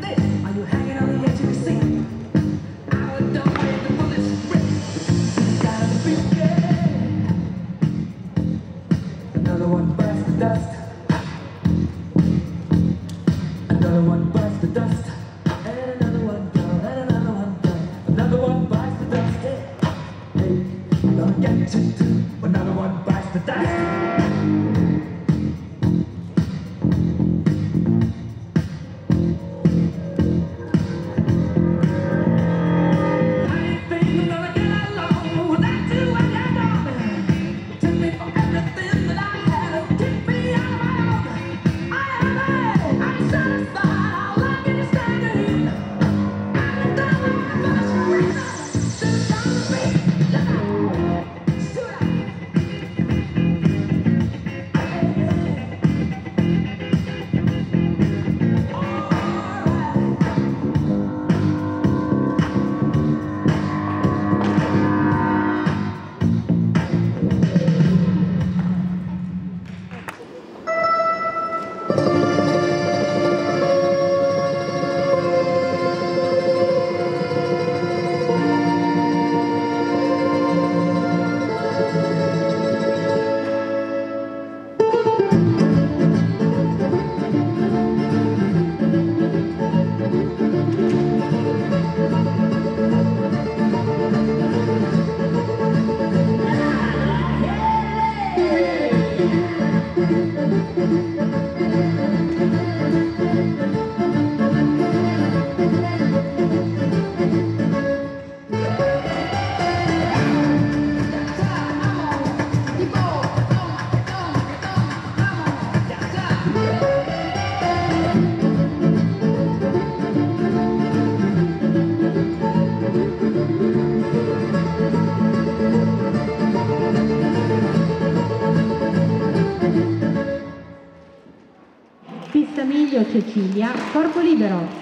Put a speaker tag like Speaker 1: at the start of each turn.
Speaker 1: this.
Speaker 2: Cecilia, Corpo Libero.